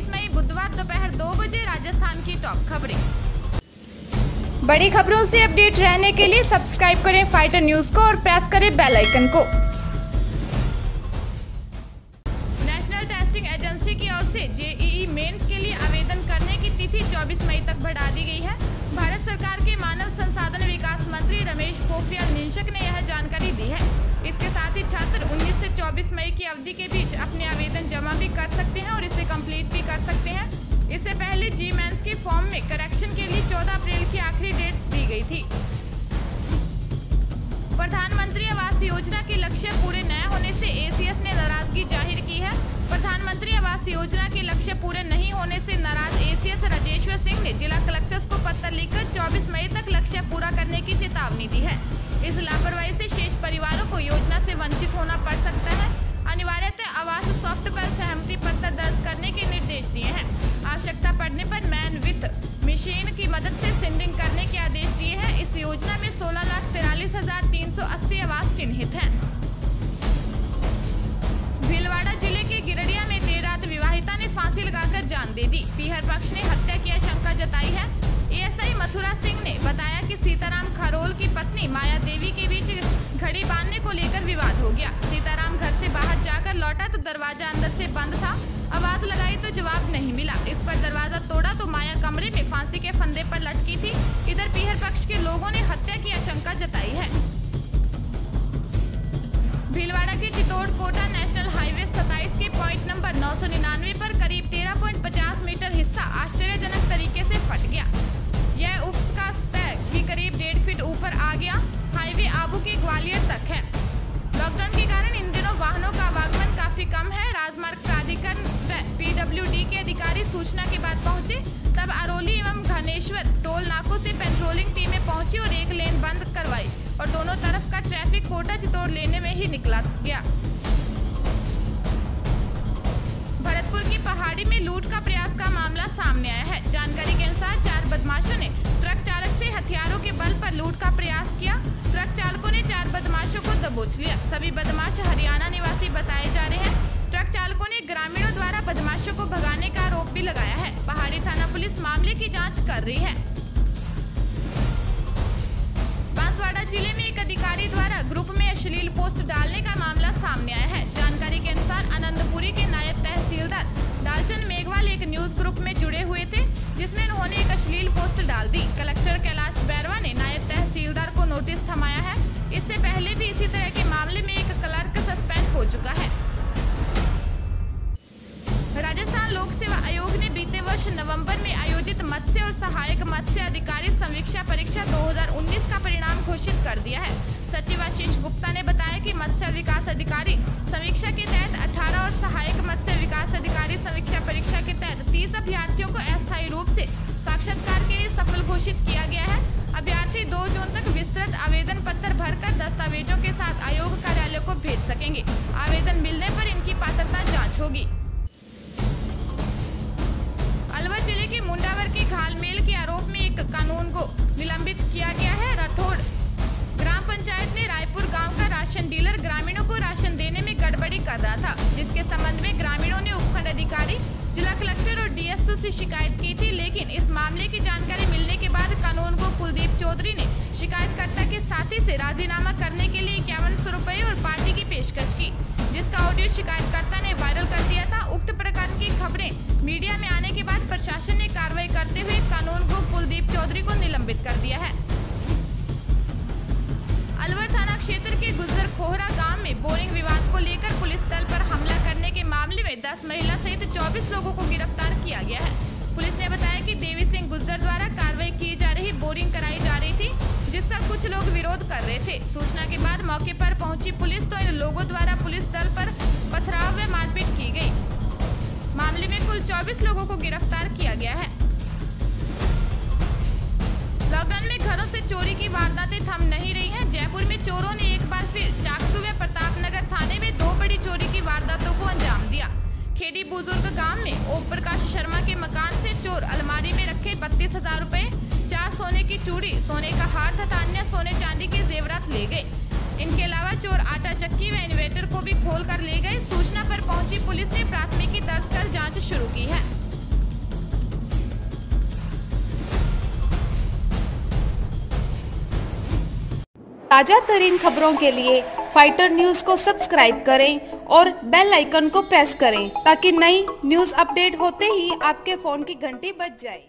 24 मई बुधवार दोपहर दो बजे राजस्थान की टॉप खबरें। बड़ी खबरों से अपडेट रहने के लिए सब्सक्राइब करें फाइटर न्यूज़ को और प्रेस करें बेल आइकन को। नेशनल टेस्टिंग एजेंसी की ओर से जेईई मेंस के लिए आवेदन करने की तिथि 24 मई तक बढ़ा दी गई है। भारत सरकार के मानव संसाधन मंत्री रमेश पोखरियाल निशंक ने यह जानकारी दी है। इसके साथ ही छात्र 19 से 24 मई की अवधि के बीच अपने आवेदन जमा भी कर सकते हैं और इसे कंप्लीट भी कर सकते हैं। इससे पहले जी मेंस के फॉर्म में करेक्शन के लिए 14 अप्रैल की आखिरी डेट दी गई थी। प्रधानमंत्री आवास योजना के लक्ष्य पूरे न होने से एसीएस ने नाराज़गी ज़ाहिर की है। प्रधानमंत्री आवास योजना के लक्ष्य पूरे नहीं होने से नाराज़ एसीएस राजेश्वर सिंह ने जिला कलेक्टर्स को पत्र लिखकर 24 मई तक लक्ष्य पूरा करने की चेतावनी दी है। इस लापरवाही से शेष परिवारों को योजना से वंचित होना पड़ सकता है। अनिवार्यतः आवास सॉफ्ट पर सहमति पत्र दर्ज करने के निर्देश दिए हैं। आवश्यकता पड़ने पर मैन विथ मशीन की मदद से सेंडिंग करने के आदेश दिए हैं। इस योजना में सोलह लाख तिरालीस हज़ार तीन सौ अस्सी आवास चिन्हित हैं। भीलवाड़ा ज़िले के गिरडिया जताई है। एएसआई मथुरा सिंह ने बताया कि सीताराम खरोल की पत्नी माया देवी के बीच घड़ी बांधने को लेकर विवाद हो गया। सीताराम घर से बाहर जाकर लौटा तो दरवाज़ा अंदर से बंद था। आवाज़ लगाई तो जवाब नहीं मिला। इस पर दरवाज़ा तोड़ा तो माया कमरे में फांसी के फंदे पर लटकी थी। इधर पीहर पक्ष के लोगों ने हत्या की आशंका जताई है। भीलवाड़ा के चित्तौड़ कोटा नेशनल हाईवे 27 के पॉइंट नंबर नौ सौ निन्यानवे पर करीब 13.50 मीटर सूचना के बाद पहुँचे, तब अरोली एवं घनेश्वर टोल नाकों से पेट्रोलिंग टीमें पहुँची और एक लेन बंद करवाई और दोनों तरफ़ का ट्रैफ़िक कोटा चितौड़ लेने में ही निकला गया। भरतपुर की पहाड़ी में लूट का प्रयास का मामला सामने आया है। जानकारी के अनुसार चार बदमाशों ने ट्रक चालक से हथियारों के बल पर लूट का प्रयास किया। ट्रक चालकों ने चार बदमाशों को दबोच लिया। सभी बदमाश हरियाणा निवासी बताए जा रहे हैं भी लगाया है। पहाड़ी थाना पुलिस मामले की जाँच कर रही है। बांसवाड़ा ज़िले में एक अधिकारी द्वारा ग्रुप में अश्लील पोस्ट डालने का मामला सामने आया है। जानकारी के अनुसार आनंदपुरी के नायब तहसीलदार दालचंद मेघवाल एक न्यूज़ ग्रुप में जुड़े हुए थे, जिसमें उन्होंने एक अश्लील वर्ष नवंबर में आयोजित मत्स्य और सहायक मत्स्य अधिकारी समीक्षा परीक्षा 2019 का परिणाम घोषित कर दिया है। सचिव आशीष गुप्ता ने बताया कि मत्स्य विकास अधिकारी समीक्षा के तहत 18 और सहायक मत्स्य विकास अधिकारी समीक्षा परीक्षा के तहत 30 अभ्यर्थियों को अस्थायी रूप से साक्षात्कार के लिए सफल घोषित किया गया है। अभ्यर्थी 2 जून तक विस्तृत आवेदन पत्र भरकर दस्तावेजों के साथ आयोग कार्यालय को भेज सकेंगे। आवेदन मिलने पर इनकी पात्रता जाँच होगी। घालमेल के आरोप में एक कानून को निलंबित किया गया है, राठौड़। ग्राम पंचायत ने रायपुर गाँव का राशन डीलर ग्रामीणों को राशन देने में गड़बड़ी कर रहा था। जिसके संबंध में ग्रामीणों ने उपखंड अधिकारी, जिला कलेक्टर और डीएसओ से शिकायत की थी, लेकिन इस मामले की जानकारी मिलने के बाद कानून को कुलदीप चौधरी ने शिकायतकर्ता के साथी से राजीनामा करने के लिए इक्यावन सौ और पार्टी की पेशकश की, जिसका ऑडियो शिकायतकर्ता ने वायरल कर दिया था। उक्त प्रकार की खबरें मीडिया में आने के बाद प्रशासन निलंबित कर दिया है। अलवर थाना क्षेत्र के गुजर खोहरा गाँव में बोरिंग विवाद को लेकर पुलिस दल पर हमला करने के मामले में 10 महिला सहित 24 लोगों को गिरफ़्तार किया गया है। पुलिस ने बताया कि देवी सिंह गुज्जर द्वारा कार्रवाई की जा रही बोरिंग कराई जा रही थी, जिसका कुछ लोग विरोध कर रहे थे। सूचना के बाद मौके पर पहुँची पुलिस तो इन लोगों द्वारा पुलिस दल पर पथराव व मारपीट की गई। मामले में कुल 24 लोगों को गिरफ़्तार किया गया है। थम नहीं रही है। जयपुर में चोरों ने एक बार फिर चाकसू व प्रतापनगर थाने में दो बड़ी चोरी की वारदातों को अंजाम दिया। खेड़ी बुज़ुर्ग गाँव में ओम प्रकाश शर्मा के मकान से चोर अलमारी में रखे बत्तीस हज़ार रूपए, चार सोने की चूड़ी, सोने का हार तथा अन्य सोने चांदी के जेवरात ले गए। इनके अलावा चोर आटा चक्की व इन्वेटर को भी खोल कर ले गए। सूचना पर पहुँची पुलिस ने प्राथमिकी दर्ज कर जाँच शुरू की है। ताज़ा तरीन खबरों के लिए फाइटर न्यूज़ को सब्सक्राइब करें और बेल आइकन को प्रेस करें ताकि नई न्यूज़ अपडेट होते ही आपके फ़ोन की घंटी बज जाए।